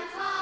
and time.